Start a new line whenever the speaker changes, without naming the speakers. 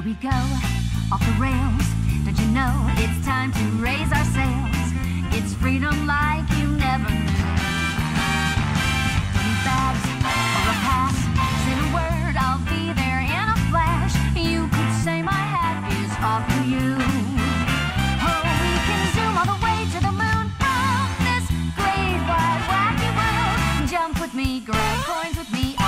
Here we go, off the rails. Don't you know it's time to raise our sails? It's freedom like you never knew. Money bags or a pass, say the word, I'll be there in a flash. You could say my hat is off to you. Oh, we can zoom all the way to the moon from this great wide wacky world. Jump with me, grab coins with me.